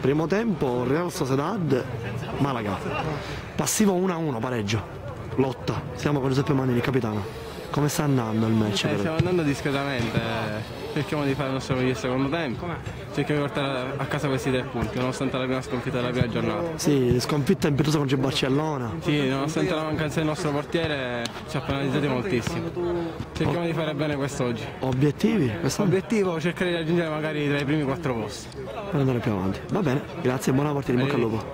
Primo tempo Real Sociedad, Malaga. Passivo 1-1, pareggio. Lotta. Siamo con Giuseppe Manini, capitano. Come sta andando il match? Eh, stiamo andando discretamente, cerchiamo di fare il nostro miglior secondo tempo, cerchiamo di portare a casa questi tre punti, nonostante la prima sconfitta della prima giornata. Sì, sconfitta impetuosa contro il Barcellona. Sì, nonostante la mancanza del nostro portiere ci ha penalizzati moltissimo. Cerchiamo di fare bene quest'oggi. Obiettivi? Quest'anno? L'obiettivo cercare di raggiungere magari tra i primi quattro posti. Per andare più avanti. Va bene, grazie, buona partita, in bocca al lupo.